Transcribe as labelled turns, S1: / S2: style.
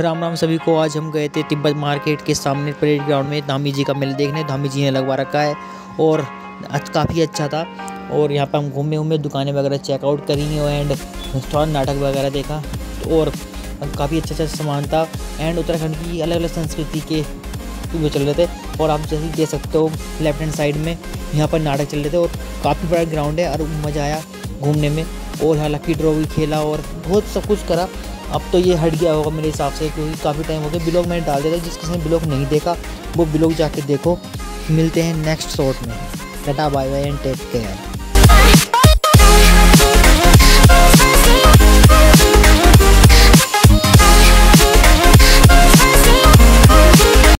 S1: राम राम सभी को आज हम गए थे तिब्बत मार्केट के सामने परेड ग्राउंड में। धामी जी का मेला देखने, धामी जी ने लगवा रखा है और काफ़ी अच्छा था। और यहाँ पर हम घूमे घूमे दुकानें वगैरह चेकआउट करी एंड थोड़ा नाटक वगैरह देखा। और काफ़ी अच्छा अच्छा सामान था। एंड उत्तराखंड की अलग अलग संस्कृति के वो चल रहे थे। और आप जैसे देख सकते हो लेफ़्ट हैंड साइड में यहाँ पर नाटक चल रहे थे और काफ़ी बड़ा ग्राउंड है और मज़ा आया घूमने में। और यहाँ लकी ड्रॉ भी खेला और बहुत सब कुछ करा। अब तो ये हट गया होगा मेरे हिसाब से, क्योंकि काफ़ी टाइम हो गया। ब्लॉग मैंने डाल दिया था जिस किसी ने ब्लॉग नहीं देखा, वो ब्लॉग जाके देखो। मिलते हैं नेक्स्ट शॉर्ट में। Tata bye bye and take care